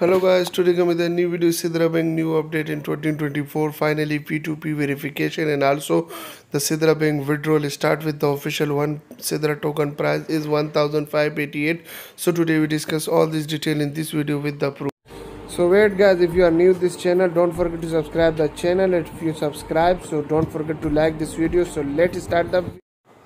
Hello guys, today come with a new video Sidra Bank new update in 2024 finally P2P verification and also the Sidra Bank withdrawal start with the official one Sidra token price is 1588 so today we discuss all this detail in this video with the proof. So wait guys if you are new to this channel don't forget to subscribe the channel. If you subscribe so don't forget to like this video. So let's start the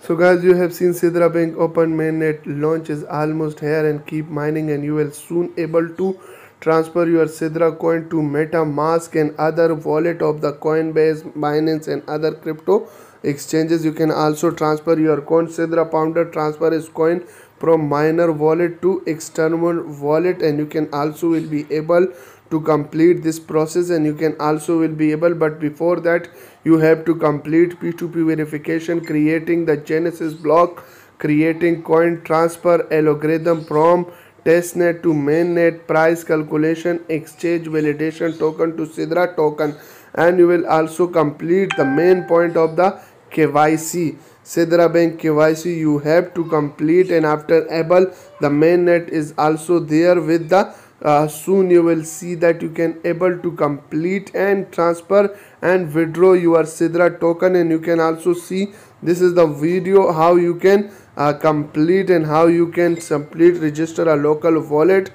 so guys you have seen Sidra Bank open mainnet launch is almost here and keep mining and you will soon able to transfer your Sidra coin to MetaMask and other wallet of the Coinbase, Binance and other crypto exchanges. You can also transfer your coin. Sidra Pounder transfer is coin from miner wallet to external wallet and you can also will be able to complete this process and you can also will be able but before that you have to complete p2p verification creating the genesis block creating coin transfer algorithm from testnet to mainnet price calculation exchange validation token to sidra token. And you will also complete the main point of the kyc sidra bank kyc you have to complete and after able the mainnet is also there with the uh, soon you will see that you can able to complete and transfer and withdraw your sidra token and you can also see this is the video how you can uh, complete and how you can complete register a local wallet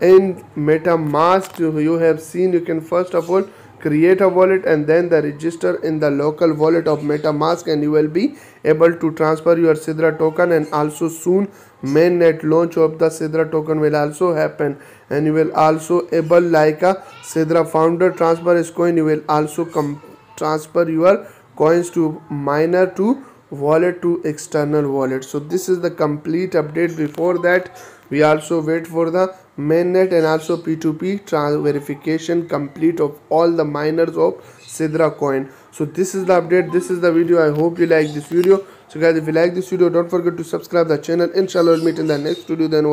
in metamask. You have seen you can first of all create a wallet and then the register in the local wallet of metamask and you will be able to transfer your sidra token and also soon mainnet launch of the sidra token will also happen. And you will also able like a sidra founder transfer is coin you will also transfer your coins to miner to wallet to external wallet. So this is the complete update. Before that we also wait for the mainnet and also p2p verification complete of all the miners of sidra coin. So this is the update. This is the video. I hope you like this video. So guys if you like this video don't forget to subscribe the channel. Inshallah we'll meet in the next video. Then